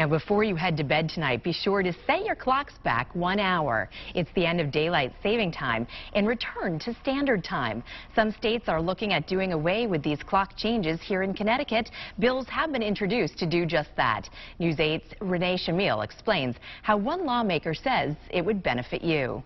Now, before you head to bed tonight, be sure to set your clocks back one hour. It's the end of daylight saving time and return to standard time. Some states are looking at doing away with these clock changes here in Connecticut. Bills have been introduced to do just that. News 8's Renee Chmiel explains how one lawmaker says it would benefit you.